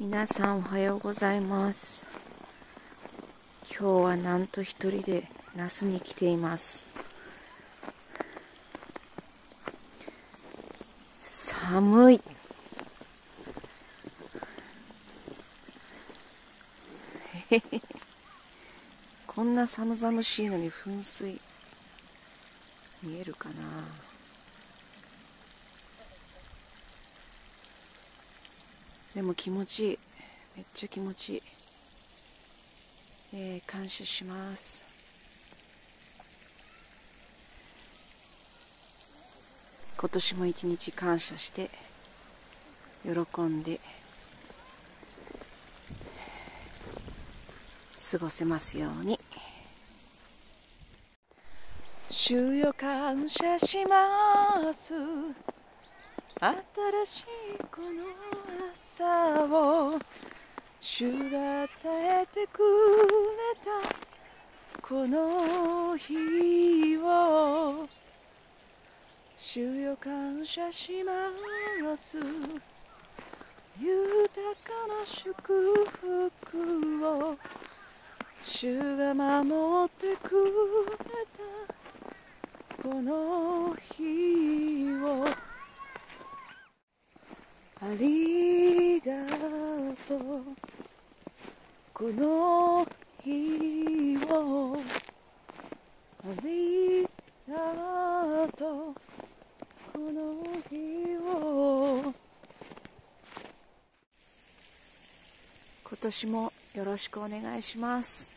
皆さんおはようございます。今日はなんと一人で那須に来ています。寒い。こんな寒々しいのに噴水。見えるかな？でも気持ちいい。めっちゃ気持ちいい、えー、感謝します。今年も一日感謝して喜んで過ごせますように。主よ感謝します。新しいこの朝を主が与えてくれたこの日を主よ感謝します豊かな祝福を主が守ってくれたこの日をありがとう。この日を。ありがとう。この日を。今年もよろしくお願いします。